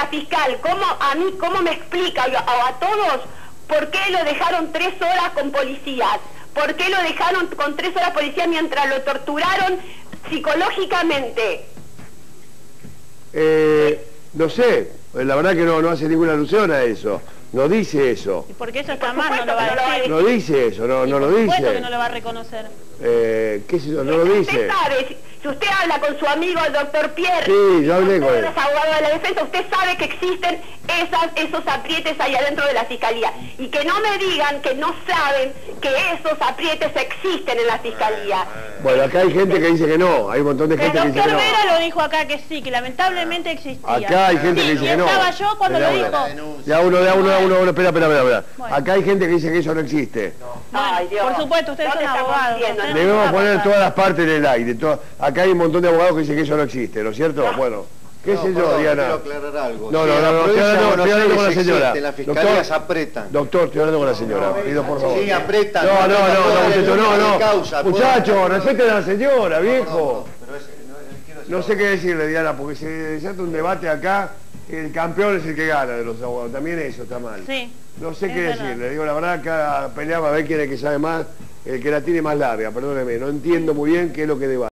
la fiscal, ¿cómo, a mí, ¿cómo me explica o a todos por qué lo dejaron tres horas con policías? ¿Por qué lo dejaron con tres horas policías mientras lo torturaron psicológicamente? Eh, no sé, la verdad que no, no hace ninguna alusión a eso. No dice eso. ¿Y porque eso está mal? No lo va a decir. No dice eso, no, no lo dice. que no lo va a reconocer. Eh, ¿Qué yo? No lo dice. Sabe, usted habla con su amigo el doctor Pierre, sí, yo hablé con él. los abogados de la defensa, usted sabe que existen esas, esos aprietes ahí adentro de la fiscalía. Y que no me digan que no saben que esos aprietes existen en la fiscalía. Bueno, acá hay gente que dice que no, hay un montón de gente que dice que no. Vera dijo acá que sí, que lamentablemente existía. Acá hay gente que dice que no. estaba yo cuando lo dijo. Ya uno, ya uno, ya uno, espera, espera, espera. Acá hay gente que dice que eso no existe. Ay, Dios. Por supuesto, ustedes son abogados. Debemos poner todas las partes en el aire. Acá hay un montón de abogados que dicen que eso no existe, ¿no es cierto? Bueno. ¿Qué sé yo, Diana? Quiero aclarar algo. No, no, no, no, estoy hablando, con la señora. Las fiscalías doctor, apretan. Doctor, estoy hablando con la señora. Pido por favor. Sí, apretan. No, no, no, muchacho, no, no. Muchacho, respeten a la señora, viejo. No sé qué decirle, Diana, porque se desata un debate acá, el campeón es el que gana de los abogados. También eso está mal. Sí. No sé qué decirle. Digo, la verdad, acá peleaba a ver quién es el que sabe más, el que la tiene más larga, perdóneme. No entiendo muy bien qué es lo que debate.